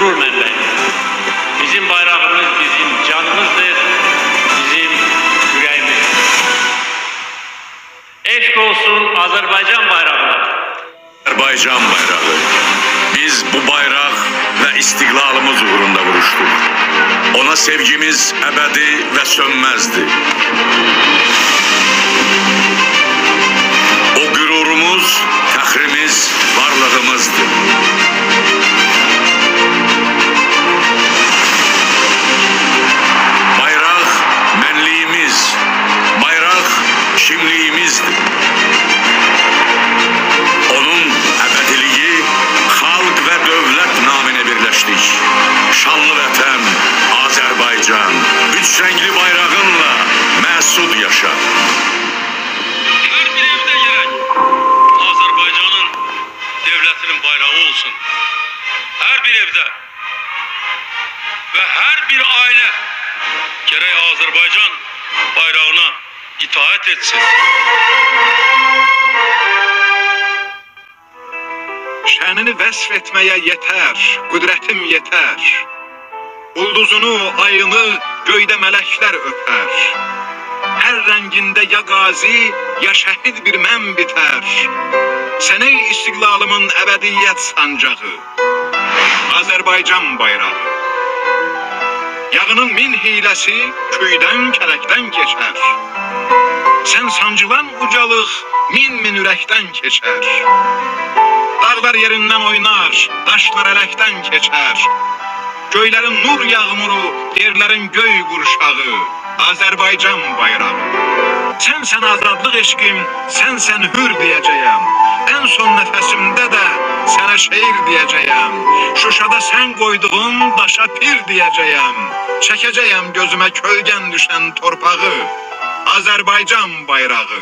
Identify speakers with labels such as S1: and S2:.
S1: gurur menbei. Bizim bayrağımız bizim canımızdır, bizim yüreğimiz. Eşk olsun Azerbaycan bayrağına.
S2: Azerbaycan bayrağı. Biz bu bayrak ve istiklalımız uğrunda vuruştuk. Ona sevgimiz ebedi ve sönmezdi. O gururumuz, fakrimiz, varlığımızdı. Kimliğimizdi. Onun ebediliği halk ve devlet namine birleştik. Şanlı vətən, Azərbaycan, üç renkli bayrağınla mesud yaşa.
S3: Her bir evde gerek Azerbaycan'ın devletinin bayrağı olsun. Her bir evde ve her bir aile gerek Azerbaycan bayrağına itaat etsin.
S4: Şənini vəsf etməyə yetər, qüdrətim yetər. Ulduzunu, ayını göydə mələklər öpər. Hər rəngində ya qazi, ya şəhid bir mən bitər. Sənə istiqlalımın əbədiyyət sancağı. Azərbaycan bayrağı. Yağının min hiləsi köydən, kələkdən keçər. Sən sancılan ucalıq min min ürəkdən keçər. Dağlar yerindən oynar, daşlar ələkdən keçər. Göylərin nur yağmuru, yerlərin göy qurşağı, Azərbaycan bayrağı. Sənsən azadlıq eşqim, sənsən hür deyəcəyəm. Ən son nəfəsimdə şeir deyəcəyəm. Şuşada sən qoyduğun daşa pir deyəcəyəm. Çəkəcəyəm gözümə kölgən düşən torpağı, Azərbaycan bayrağı.